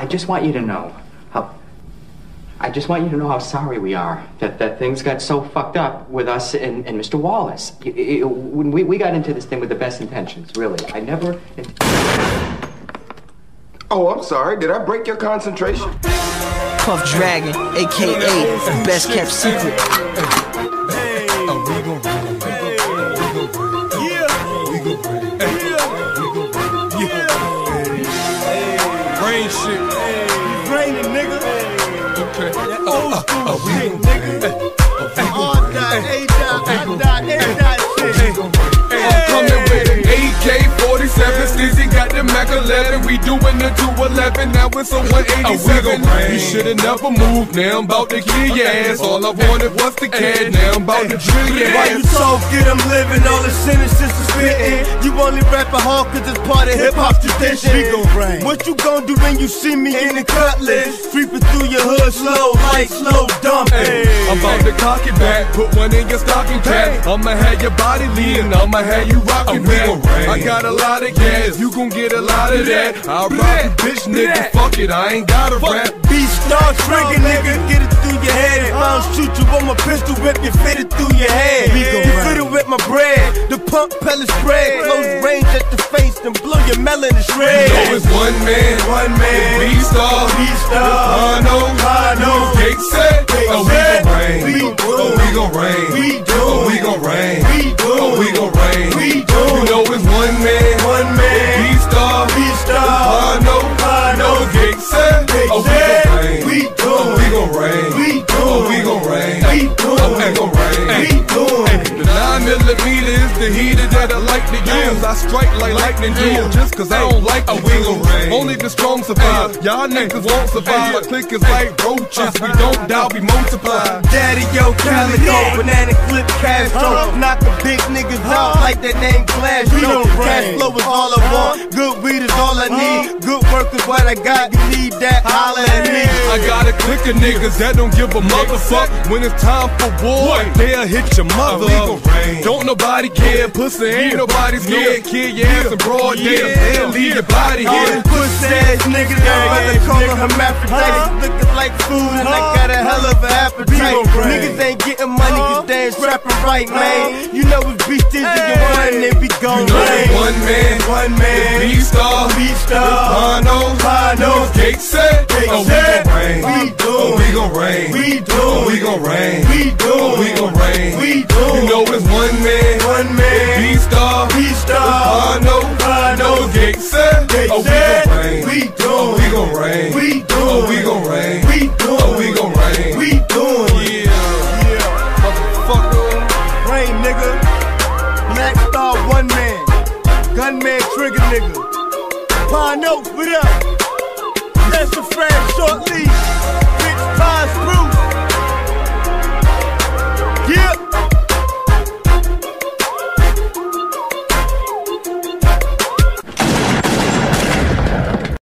I just want you to know how. I just want you to know how sorry we are that, that things got so fucked up with us and, and Mr. Wallace. Y- y- When we, we got into this thing with the best intentions, really. I never. Oh, I'm sorry. Did I break your concentration? Puff Dragon, aka the best kept secret. Okay. Old school shit, nigga. All that, A dot, I dot, The 211 Now it's a 187 You should've never moved Now I'm about to kill your ass. All I wanted was the cat Now I'm about to drill your Why you ass. Talk it, I'm living all the sentences is spitting. You only rap a hard cause it's part of hip hop tradition. We gon' rain. What you gon' do when you see me in the cutlass? Creeping through your hood slow, like slow dumping. I'm about to cock it back, put one in your stocking cap. I'ma have your body leaning, I'ma have you rocking back. I got a lot of gas, you gon' get a lot of that. I'll rock you, bitch, nigga. Fuck it, I ain't gotta rap. Beast star trigger, nigga, get it through your head. If I don't shoot you with my pistol whip, you fit it through your head. You fit it with my bread, the pump pellet spread. Close range at the face, then blow your melon to shreds. So it's one man, One man, B-Star, B-Star, Pano, Pano, Gate set, oh we gon' rain, We oh we gon' rain, We do. Millimeter is the heater that I like to use. I strike like lightning do just cause I don't like the use. Only the strong survive. Y'all niggas won't survive. My click is like roaches. We don't die, we multiply. Daddy, yo, Calico, banana clip Castro. Knock the big niggas out like that name Clash. Yo, cash flow is all I want. Good weed is all I need. Is what I got. You need that, holla at me. I got a click of niggas that don't give a motherfuck. When it's time for war, they'll hit your mother. Don't nobody care, pussy ain't nobody scared. Kill your ass in broad day, and leave your body All here. pussy ass niggas, that brother call her hermaphrodites. Looking like food and I got a hell of an appetite. Niggas ain't getting money cause they ain't strapping right, man. You know it's beast is you one one man, One man, B-Star, B-Star, Pano, Pano, Gate set, Gate oh we gon' rain, We oh we gon' rain, We oh we gon' rain, We oh we gon' rain, We do. You know it's one man, One man, B-Star, B-Star, Pano, Pano, Gate set, Gate oh we gon' rain, We oh we gon' rain, We oh we gon' rain, One man trigger nigga. Pine Oak, what up? That's a friend short